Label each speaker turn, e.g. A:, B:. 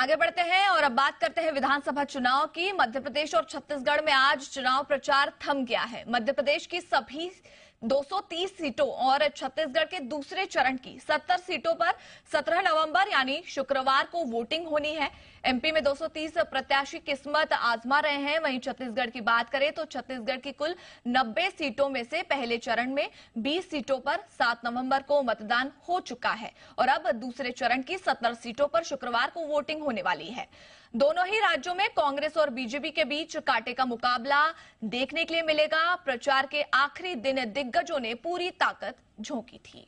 A: आगे बढ़ते हैं और अब बात करते हैं विधानसभा चुनाव की। मध्य प्रदेश और छत्तीसगढ़ में आज चुनाव प्रचार थम गया है। मध्य प्रदेश की सभी 230 सीटों और छत्तीसगढ़ के दूसरे चरण की 70 सीटों पर 17 नवंबर, यानी शुक्रवार को वोटिंग होनी है। एमपी में 230 प्रत्याशी किस्मत आजमा रहे हैं। वहीं छत्तीसगढ़ की बात करें तो छत्तीसगढ़ की कुल 90 सीटों में से पहले चरण में 20 सीटों पर 7 नवंबर को मतदान हो चुका है। और अब दूसरे चरण की 70 सीटों पर शुक्रवार को वोटिंग होने वाली है। दोनों ही राज्यों में कांग्रेस और बीजेपी के बीच कांटे का मुकाबला देखने के लिए मिलेगा। प्रचार के आखिरी दिन दिग्गजों ने पूरी ताकत झोंकी थी।